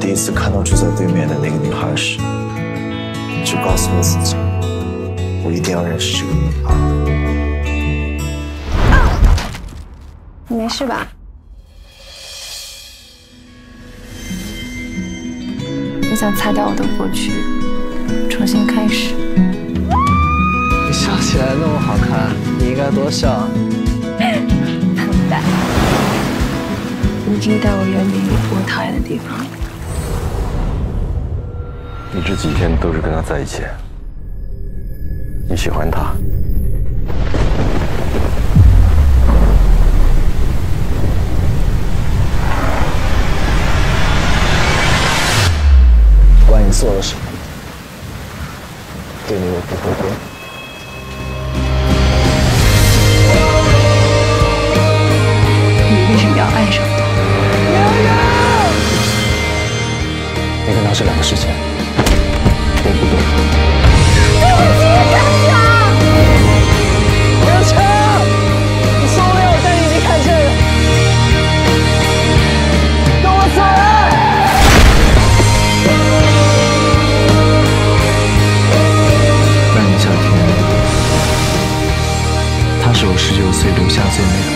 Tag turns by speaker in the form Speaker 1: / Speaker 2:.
Speaker 1: 第一次看到住在对面的那个女孩时，就告诉了自己，我一定要认识这个女孩。
Speaker 2: 你没事吧？我想擦掉我的过去，重新开始。
Speaker 3: 你笑起来那么好看，你应该多笑啊！
Speaker 2: 笨蛋，你已经带我远离我讨厌的地方。
Speaker 4: 你这几天都是跟他在一起，你喜欢他？
Speaker 1: 不管你做了什么，对你我不会变。
Speaker 2: 你为什么要爱上
Speaker 1: 你跟他是两个世界，我不懂。
Speaker 3: 刘强，你受不了我带你去看这个，跟我走啊！
Speaker 1: 那年夏天，她是我十九岁留下最美。